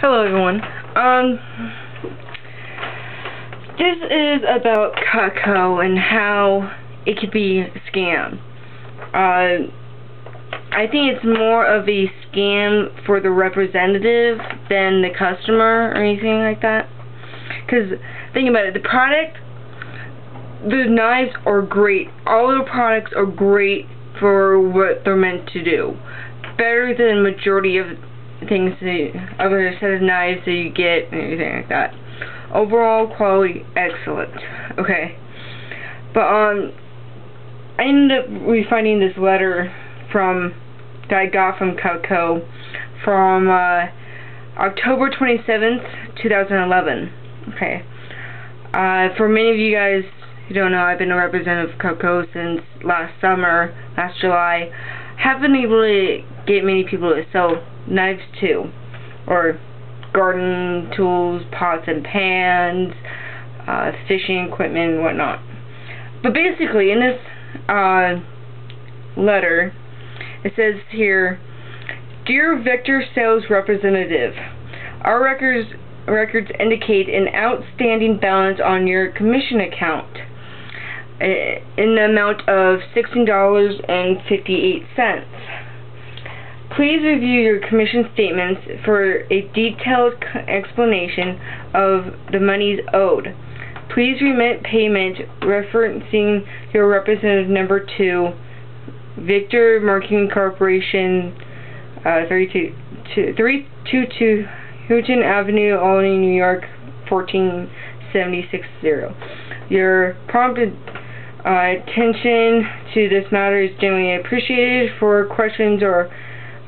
Hello everyone. Um, this is about Cutco and how it could be a scam. Uh, I think it's more of a scam for the representative than the customer or anything like that. Because, think about it, the product, the knives are great. All the products are great for what they're meant to do. Better than majority of things that, other set of knives that you get and everything like that. Overall quality, excellent. Okay. But, um, I ended up refinding this letter from, that I got from Cutco from, uh, October 27th, 2011. Okay. Uh, for many of you guys who don't know, I've been a representative of Cutco since last summer, last July. Haven't been able to get many people to sell knives too, or garden tools, pots and pans, uh, fishing equipment and whatnot. But basically, in this uh, letter, it says here, Dear Vector Sales Representative, our records records indicate an outstanding balance on your commission account eh, in the amount of $16.58. Please review your commission statements for a detailed explanation of the monies owed. Please remit payment referencing your representative number 2, Vector Marketing Corporation, uh, 322 Houghton Avenue, Olean, New York, 14760. Your prompt uh, attention to this matter is generally appreciated. For questions or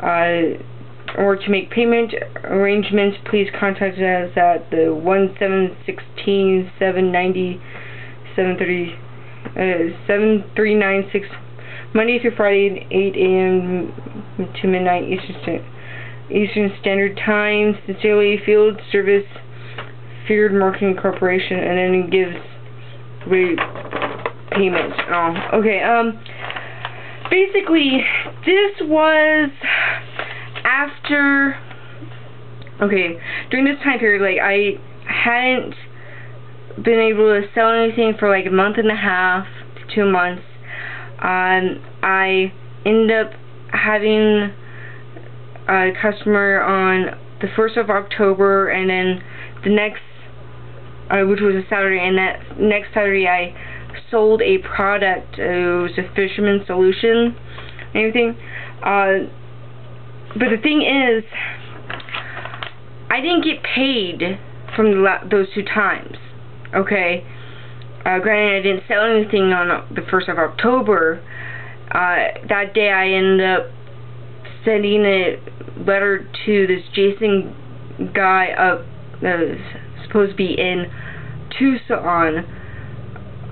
uh, or to make payment arrangements, please contact us at the 1716 790 730 uh, 7396 Monday through Friday, 8 a.m. to midnight Eastern, Eastern Standard Time. Sincerely, Field Service, Vector Marketing Corporation, and then it gives re payment. Oh, okay. Um, basically, this was after, okay, during this time period, like, I hadn't been able to sell anything for like a month and a half to two months. Um, I ended up having a customer on the 1st of October, and then the next, uh, which was a Saturday, and that next Saturday I sold a product. It was a Fisherman Solution, anything. Uh, but the thing is, I didn't get paid from the those two times. Okay. Uh, granted, I didn't sell anything on the 1st of October. Uh, that day I ended up sending a letter to this Jason guy up that was supposed to be in Tucson.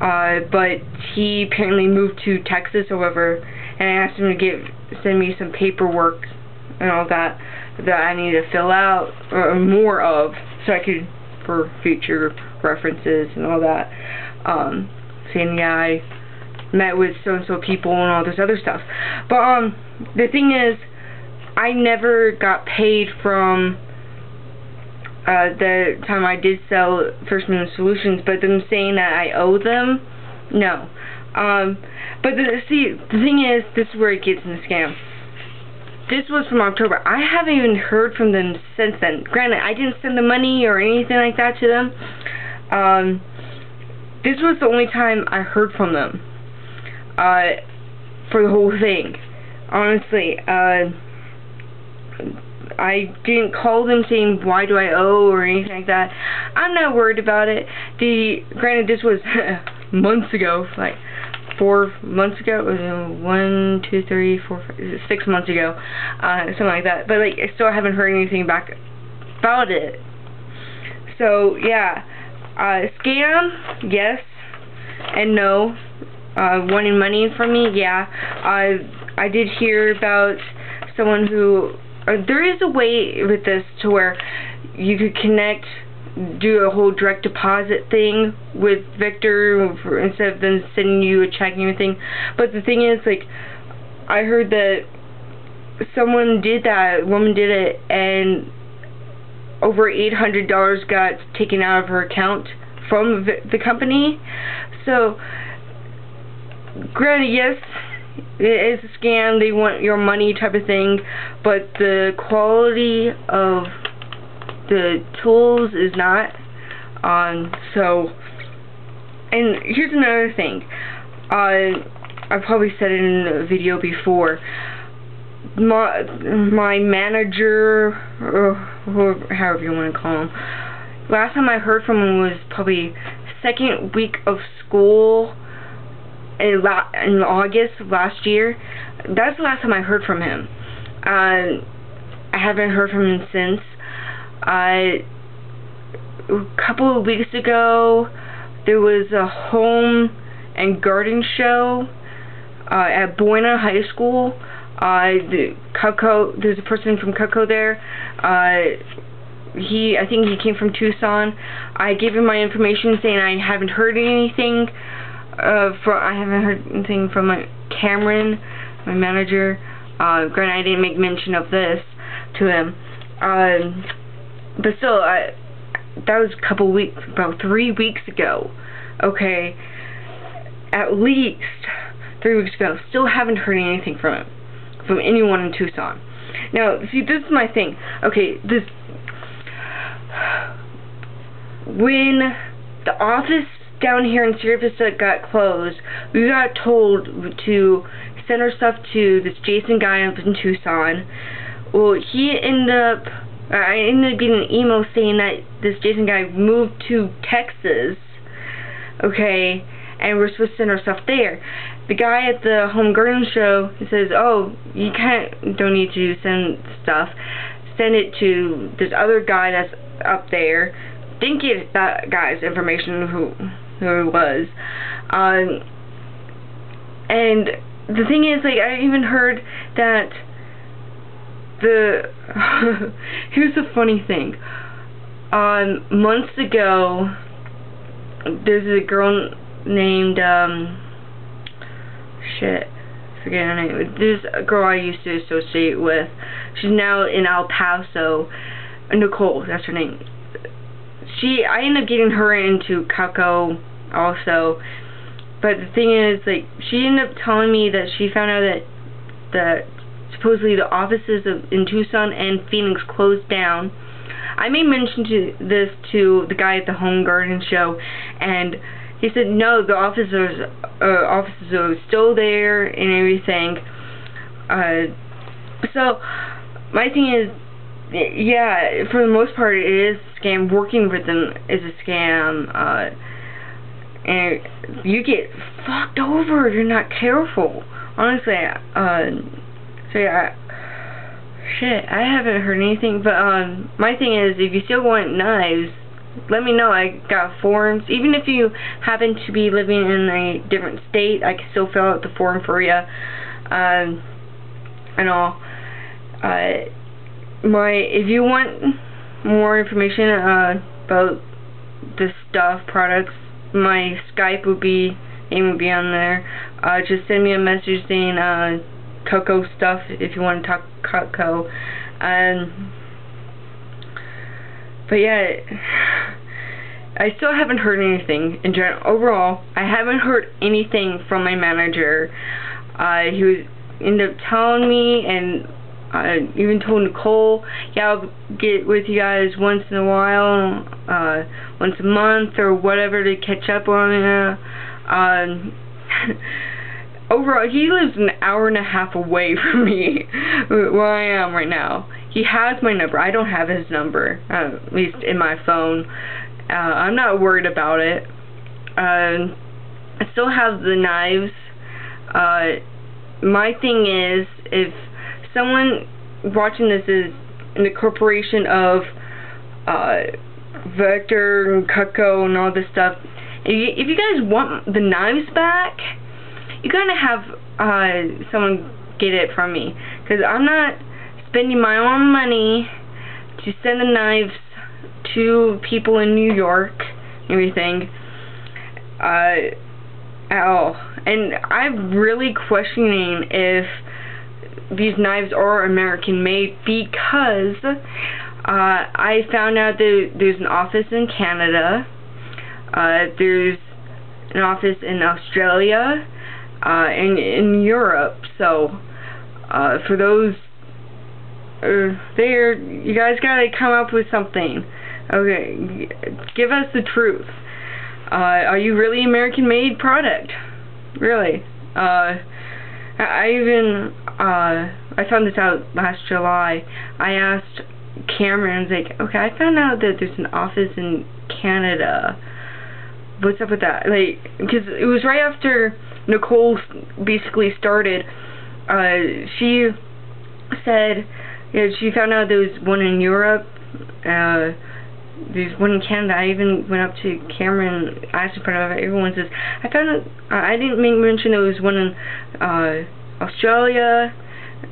Uh, but he apparently moved to Texas, however, and I asked him to give send me some paperwork and all that that I need to fill out or more of so I could for future references and all that. Um, saying yeah I met with so and so people and all this other stuff. But um the thing is I never got paid from uh, the time I did sell Fisherman's Solutions, but them saying that I owe them, no. Um, but the, see, the thing is, this is where it gets in the scam this was from October. I haven't even heard from them since then. Granted, I didn't send the money or anything like that to them. Um, this was the only time I heard from them uh, for the whole thing. Honestly, uh, I didn't call them saying why do I owe or anything like that. I'm not worried about it. The granted, this was months ago, like four months ago. was One, two, three, four, five, six months ago, uh, something like that. But like, I still haven't heard anything back about it. So yeah, uh, scam, yes, and no. Uh, wanting money from me, yeah. I I did hear about someone who. There is a way with this to where you could connect do a whole direct deposit thing with Vector for, instead of them sending you a check and everything. But the thing is, like, I heard that someone did that, a woman did it, and over $800 got taken out of her account from the company. So, granted, yes, it is a scam. They want your money type of thing, but the quality of the tools is not. Um, so, and here's another thing. Uh, I've probably said it in a video before my my manager or, or however you want to call him last time I heard from him was probably second week of school in, la in August last year that's the last time I heard from him uh, I haven't heard from him since uh, a couple of weeks ago there was a home and garden show uh, at Buena High School uh, the Cutco, there's a person from Cutco there. Uh, he, I think he came from Tucson. I gave him my information saying I haven't heard anything. Uh, from I haven't heard anything from my Cameron, my manager. Uh, granted, I didn't make mention of this to him. Uh, but still, I, that was a couple weeks, about three weeks ago. Okay, at least three weeks ago. Still haven't heard anything from him from anyone in Tucson. Now, see, this is my thing. Okay, this when the office down here in Sierra Vista got closed, we got told to send our stuff to this Jason guy up in Tucson. Well, he ended up, I ended up getting an email saying that this Jason guy moved to Texas, okay, and we're supposed to send our stuff there the guy at the home garden show says, "Oh, you can't don't need to send stuff. Send it to this other guy that's up there." Didn't get that guy's information who who was. Um, and the thing is, like, I even heard that the here's the funny thing. Um, months ago, there's a girl named um shit. Forget her name. This girl I used to associate with. She's now in El Paso. Nicole, that's her name. She, I ended up getting her into Cutco also. But the thing is, like, she ended up telling me that she found out that that supposedly the offices of, in Tucson and Phoenix closed down. I made mention to this to the guy at the home garden show, and he said, no, the officers, uh, officers are still there and everything. Uh, so, my thing is, yeah, for the most part, it is a scam. Working with them is a scam. Uh, and you get fucked over if you're not careful. Honestly, uh, so yeah, shit, I haven't heard anything, but, um, my thing is, if you still want knives, let me know. I got forms. Even if you happen to be living in a different state, I can still fill out the form for you. Um, and all. Uh, my, if you want more information uh, about the stuff, products, my Skype would be, name would be on there. Uh, just send me a message saying, uh, Cutco stuff if you want to talk Cutco. Um, but yeah, I still haven't heard anything. In general, overall, I haven't heard anything from my manager. Uh, he was ended up telling me, and I even told Nicole, yeah, I'll get with you guys once in a while, uh, once a month or whatever to catch up on it. Um, overall, he lives an hour and a half away from me, where I am right now. He has my number. I don't have his number, uh, at least in my phone. Uh, I'm not worried about it. Uh, I still have the knives. Uh, my thing is, if someone watching this is in the corporation of uh, Vector and Cutco and all this stuff, if you, if you guys want the knives back, you gotta have uh, someone get it from me. Because I'm not spending my own money to send the knives to people in New York and everything uh, at all. And I'm really questioning if these knives are American made because Uh, I found out that there's an office in Canada. Uh, there's an office in Australia, uh, and in Europe. So, uh, for those uh, there, you guys gotta come up with something. Okay, give us the truth. Uh, are you really American-made product? Really? I even, uh, I found this out last July. I asked Cameron, I was like, okay, I found out that there's an office in Canada. What's up with that? Like, because it was right after Nicole basically started. Uh, she said, yeah, she found out there was one in Europe. Uh, there's one in Canada. I even went up to Cameron, asked in front of everyone. Says I found out. I didn't make mention there was one in uh, Australia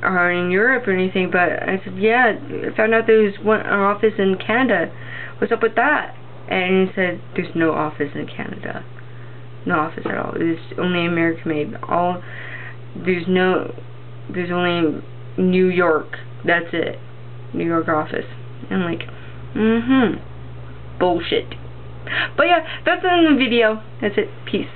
or in Europe or anything, but I said yeah. I found out there was one an office in Canada. What's up with that? And he said there's no office in Canada. No office at all. It's only American made. All there's no. There's only New York. That's it. New York office. I'm like, mm-hmm bullshit. But yeah, that's the end of the video. That's it. Peace.